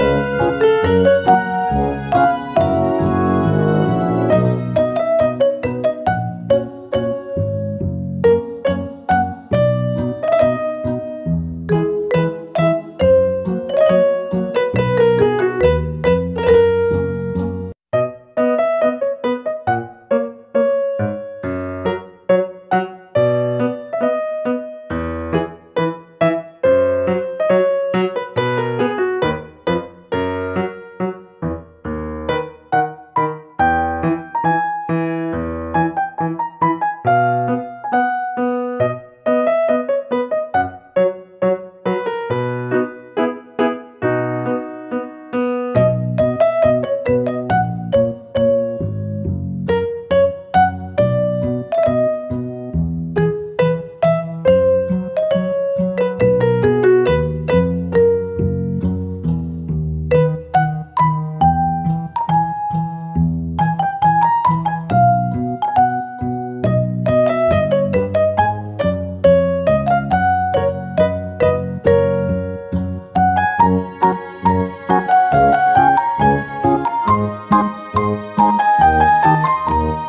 Música